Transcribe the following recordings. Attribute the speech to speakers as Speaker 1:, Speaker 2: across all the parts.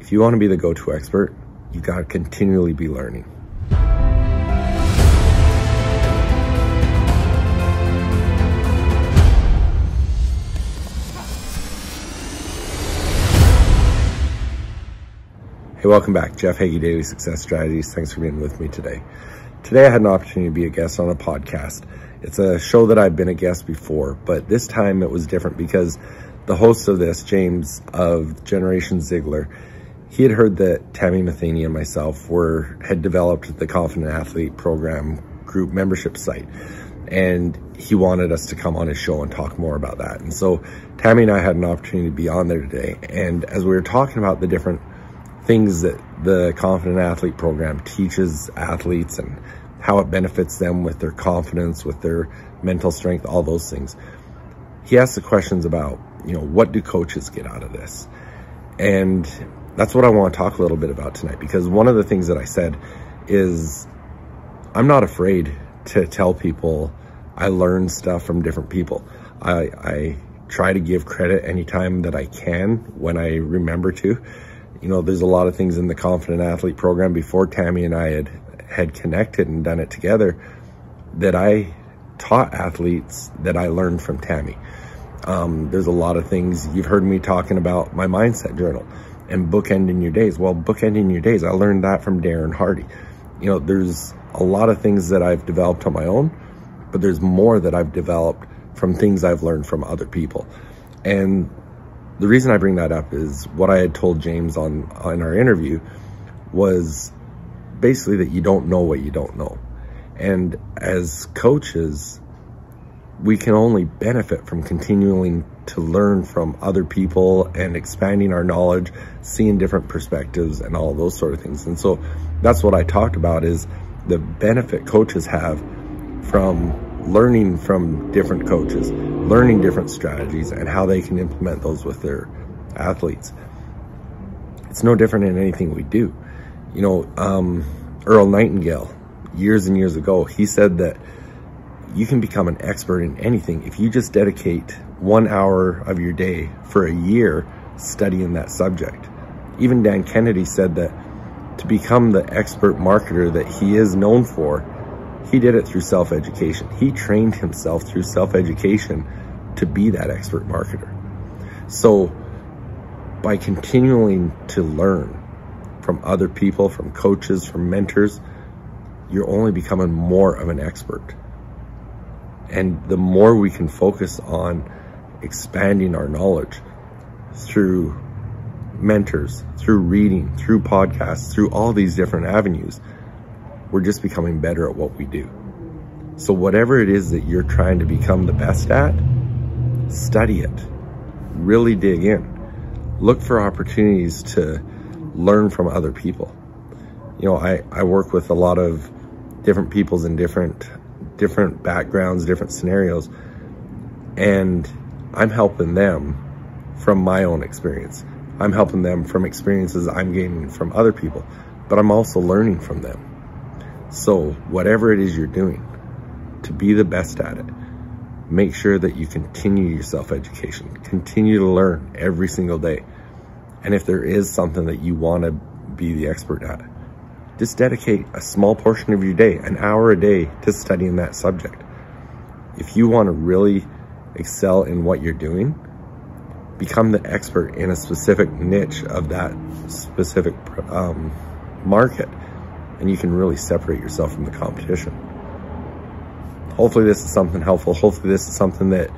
Speaker 1: If you want to be the go-to expert, you've got to continually be learning. Hey, welcome back. Jeff Heggie, Daily Success Strategies. Thanks for being with me today. Today I had an opportunity to be a guest on a podcast. It's a show that I've been a guest before, but this time it was different because the host of this, James of Generation Ziegler, he had heard that Tammy Matheny and myself were had developed the Confident Athlete Program group membership site. And he wanted us to come on his show and talk more about that. And so Tammy and I had an opportunity to be on there today. And as we were talking about the different things that the Confident Athlete program teaches athletes and how it benefits them with their confidence, with their mental strength, all those things. He asked the questions about, you know, what do coaches get out of this? And that's what I want to talk a little bit about tonight because one of the things that I said is I'm not afraid to tell people I learn stuff from different people. I, I try to give credit anytime that I can when I remember to you know, there's a lot of things in the Confident Athlete program before Tammy and I had, had connected and done it together that I taught athletes that I learned from Tammy. Um, there's a lot of things you've heard me talking about my mindset journal and bookending your days. Well, bookending your days, I learned that from Darren Hardy. You know, there's a lot of things that I've developed on my own, but there's more that I've developed from things I've learned from other people. And the reason I bring that up is what I had told James on, on our interview was basically that you don't know what you don't know. And as coaches, we can only benefit from continuing to learn from other people and expanding our knowledge, seeing different perspectives and all those sort of things. And so that's what I talked about is the benefit coaches have from learning from different coaches, learning different strategies and how they can implement those with their athletes. It's no different in anything we do. You know, um, Earl Nightingale, years and years ago, he said that you can become an expert in anything if you just dedicate one hour of your day for a year studying that subject. Even Dan Kennedy said that to become the expert marketer that he is known for, he did it through self-education. He trained himself through self-education to be that expert marketer. So by continuing to learn from other people, from coaches, from mentors, you're only becoming more of an expert. And the more we can focus on expanding our knowledge through mentors, through reading, through podcasts, through all these different avenues, we're just becoming better at what we do. So whatever it is that you're trying to become the best at, study it. Really dig in. Look for opportunities to learn from other people. You know, I, I work with a lot of different peoples in different different backgrounds, different scenarios, and I'm helping them from my own experience. I'm helping them from experiences I'm gaining from other people, but I'm also learning from them. So whatever it is you're doing, to be the best at it, make sure that you continue your self-education, continue to learn every single day. And if there is something that you want to be the expert at, just dedicate a small portion of your day, an hour a day to studying that subject. If you want to really excel in what you're doing, become the expert in a specific niche of that specific um, market and you can really separate yourself from the competition. Hopefully this is something helpful. Hopefully this is something that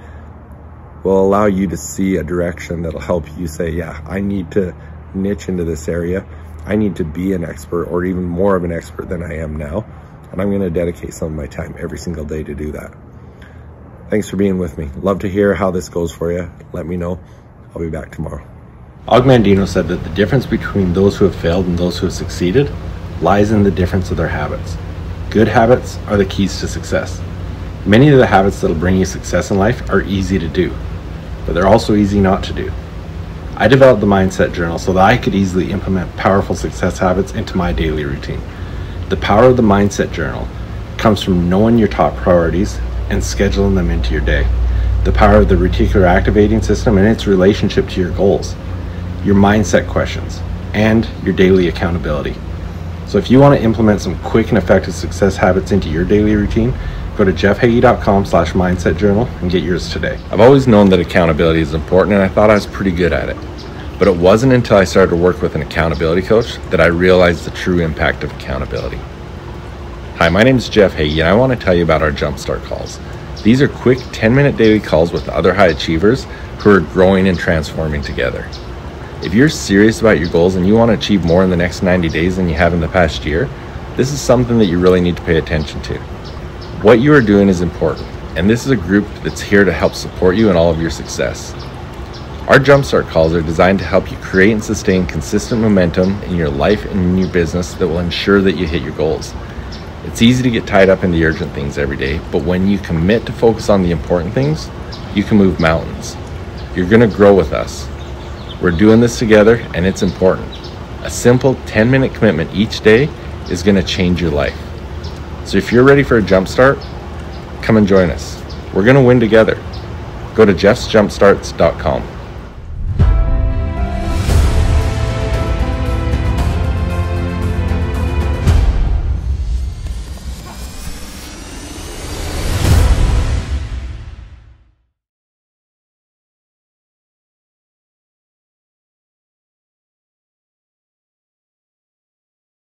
Speaker 1: will allow you to see a direction that'll help you say, yeah, I need to niche into this area. I need to be an expert or even more of an expert than I am now. And I'm going to dedicate some of my time every single day to do that. Thanks for being with me. Love to hear how this goes for you. Let me know. I'll be back tomorrow.
Speaker 2: Og Mandino said that the difference between those who have failed and those who have succeeded lies in the difference of their habits. Good habits are the keys to success. Many of the habits that'll bring you success in life are easy to do, but they're also easy not to do. I developed the Mindset Journal so that I could easily implement powerful success habits into my daily routine. The power of the Mindset Journal comes from knowing your top priorities and scheduling them into your day. The power of the reticular activating system and its relationship to your goals. Your mindset questions and your daily accountability. So if you want to implement some quick and effective success habits into your daily routine, go to jeffheggie.com slash mindset journal and get yours today.
Speaker 1: I've always known that accountability is important and I thought I was pretty good at it. But it wasn't until I started to work with an accountability coach that I realized the true impact of accountability. Hi, my name is Jeff Heggie and I want to tell you about our Jumpstart calls. These are quick 10 minute daily calls with other high achievers who are growing and transforming together. If you're serious about your goals and you want to achieve more in the next 90 days than you have in the past year, this is something that you really need to pay attention to. What you are doing is important, and this is a group that's here to help support you in all of your success. Our Jumpstart calls are designed to help you create and sustain consistent momentum in your life and in your business that will ensure that you hit your goals. It's easy to get tied up in the urgent things every day, but when you commit to focus on the important things, you can move mountains. You're going to grow with us. We're doing this together and it's important. A simple 10 minute commitment each day is going to change your life. So if you're ready for a jump start, come and join us. We're going to win together. Go to jeffsjumpstarts.com.